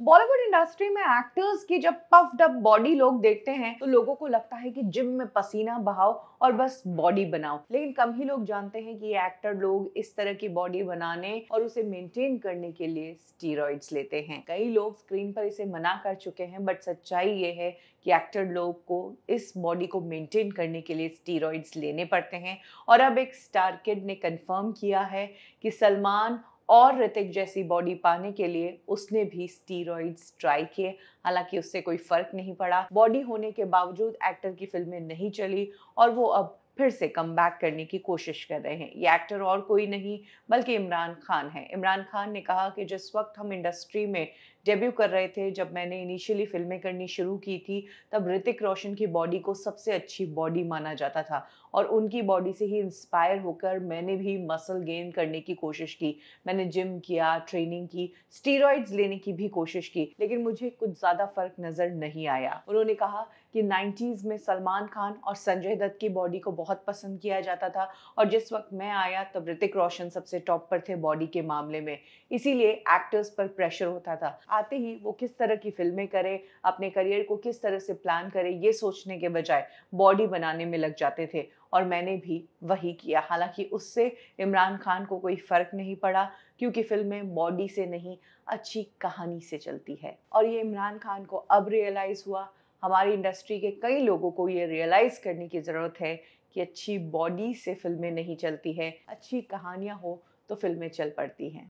Bollywood industry में actors की जब पफ्ड अप बॉडी लोग देखते हैं तो लोगों को लगता है कि जिम में पसीना बहाओ और बस बॉडी बनाओ। लेकिन कम ही लोग जानते हैं कि एक्टर लोग इस तरह की बॉडी बनाने और उसे मेंटेन करने के लिए स्टीरॉइड्स लेते हैं। कई लोग स्क्रीन पर इसे मना कर चुके हैं बट सच्चाई ये है कि एक्टर लोग को इस बॉडी को मेंटेन करने के लिए स्टीरॉइड्स लेने पड़ते हैं। और अब एक स्टार किड ने कंफर्म किया है कि सलमान और ऋतिक जैसी बॉडी पाने के लिए उसने भी स्टीरोइड्स ट्राई किए। हालाँकि उससे कोई फ़र्क नहीं पड़ा। बॉडी होने के बावजूद एक्टर की फ़िल्में नहीं चली और वो अब फिर से कम बैक करने की कोशिश कर रहे हैं। ये एक्टर और कोई नहीं, बल्कि इमरान खान है। इमरान खान ने कहा कि जिस वक्त हम इंडस्ट्री में डेब्यू कर रहे थे, जब मैंने इनिशियली फ़िल्में करनी शुरू की थी, तब ऋतिक रोशन की बॉडी को सबसे अच्छी बॉडी माना जाता था। और उनकी बॉडी से ही इंस्पायर होकर मैंने भी मसल गेन करने की कोशिश की। मैंने जिम किया ट्रेनिंग की स्टीरॉइड्स लेने की भी कोशिश की, लेकिन मुझे कुछ ज़्यादा फ़र्क नज़र नहीं आया। उन्होंने कहा कि 90s में सलमान खान और संजय दत्त की बॉडी को बहुत पसंद किया जाता था, और जिस वक्त मैं आया, तब ऋतिक रोशन सबसे टॉप पर थे बॉडी के मामले में। इसीलिए एक्टर्स पर प्रेशर होता था। आते ही वो किस तरह की फ़िल्में करें, अपने करियर को किस तरह से प्लान करें, ये सोचने के बजाय बॉडी बनाने में लग जाते थे। और मैंने भी वही किया। हालाँकि उससे इमरान खान को कोई फ़र्क नहीं पड़ा, क्योंकि फ़िल्में बॉडी से नहीं, अच्छी कहानी से चलती है। और ये इमरान खान को अब रियलाइज़ हुआ। हमारी इंडस्ट्री के कई लोगों को ये रियलाइज़ करने की ज़रूरत है कि अच्छी बॉडी से फ़िल्में नहीं चलती है। अच्छी कहानियाँ हो तो फ़िल्में चल पड़ती हैं।